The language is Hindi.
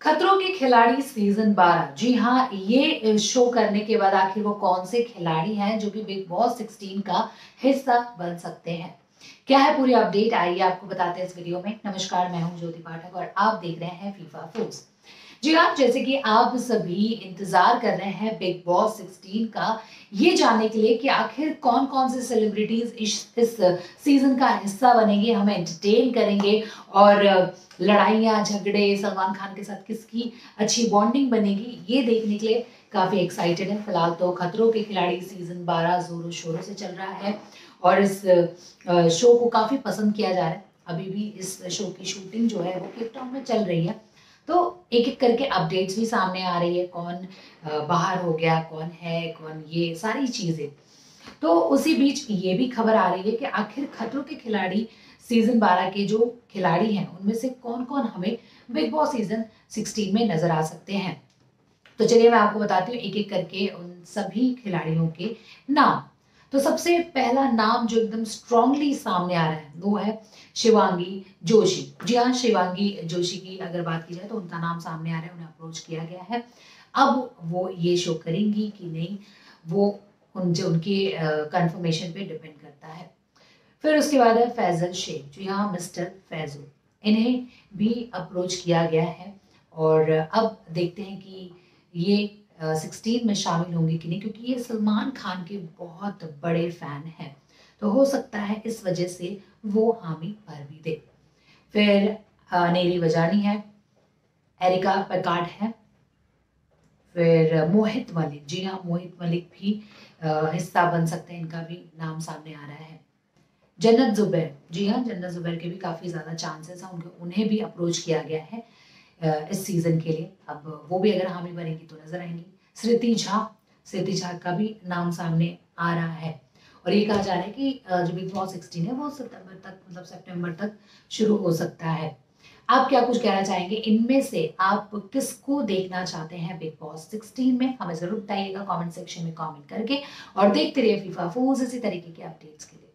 खतरों के खिलाड़ी सीज़न 12 जी हाँ ये शो करने के बाद आखिर वो कौन से खिलाड़ी हैं जो कि बिग बॉस 16 का हिस्सा बन सकते हैं। क्या है पूरी अपडेट आइए आपको बताते हैं इस वीडियो में। नमस्कार, मैं हूँ ज्योति पाठक और आप देख रहे हैं फीफा फूड्स जी आप जैसे कि आप सभी इंतज़ार कर रहे हैं बिग बॉस 16 का ये जानने के लिए कि आखिर कौन कौन से सेलिब्रिटीज इस, इस सीज़न का हिस्सा बनेंगे हमें एंटरटेन करेंगे और लड़ाइयाँ झगड़े सलमान खान के साथ किसकी अच्छी बॉन्डिंग बनेगी ये देखने के लिए काफ़ी एक्साइटेड है। फ़िलहाल तो खतरों के खिलाड़ी सीज़न 12 जोरों शोरों से चल रहा है और इस शो को काफ़ी पसंद किया जा रहा है। अभी भी इस शो की शूटिंग जो है वो केप में चल रही है। तो एक एक करके अपडेट्स भी सामने आ रही है, कौन बाहर हो गया, कौन है, कौन ये सारी चीज़ें। तो उसी बीच ये भी खबर आ रही है कि आखिर खतरों के खिलाड़ी सीज़न 12 के जो खिलाड़ी हैं, उनमें से कौन कौन हमें बिग बॉस सीज़न 16 में नज़र आ सकते हैं। तो चलिए मैं आपको बताती हूँ एक एक करके उन सभी खिलाड़ियों के नाम। तो सबसे पहला नाम जो एकदम स्ट्रांगली सामने आ रहा है, वो है शिवांगी जोशी। जी हाँ शिवांगी जोशी की अगर बात की जाए तो उनका नाम सामने आ रहा है, उन्हें अप्रोच किया गया है। अब वो ये शो करेंगी कि नहीं, वो उन जो उनके कंफर्मेशन पे डिपेंड करता है। फिर उसके बाद है फैजल शेख जी हाँ मिस्टर फैजल इन्हें भी अप्रोच किया गया है और अब देखते हैं कि ये सिक्सटीन में शामिल होंगे कि नहीं, क्योंकि ये सलमान खान के बहुत बड़े फ़ैन हैं। तो हो सकता है इस वजह से वो हामी भर भी दे। फिर नेरी वजानी है, एरिका पैकार्ड है, फिर मोहित मलिक, जी हाँ मोहित मलिक भी हिस्सा बन सकते हैं, इनका भी नाम सामने आ रहा है। जन्नत जुबैर, जी हाँ जन्नत जुबैर के भी काफ़ी ज़्यादा चांसेस हैं, उनके, उन्हें भी अप्रोच किया गया है। इस सीज़न के लिए। अब वो भी अगर हामी बनेंगी तो नज़र आएँगी। स्मृति झा स्मृति झा का भी नाम सामने आ रहा है। और ये कहा जा रहा है कि जो बिग बॉस सिक्सटीन है, वो सितंबर तक मतलब सितंबर तक शुरू हो सकता है। आप क्या कुछ कहना चाहेंगे? इनमें से आप किसको देखना चाहते हैं बिग बॉस 16 में? हमें ज़रूर बताइएगा कमेंट सेक्शन में कमेंट करके। और देखते रहिए फीफा फूज इसी तरीके के अपडेट्स के लिए।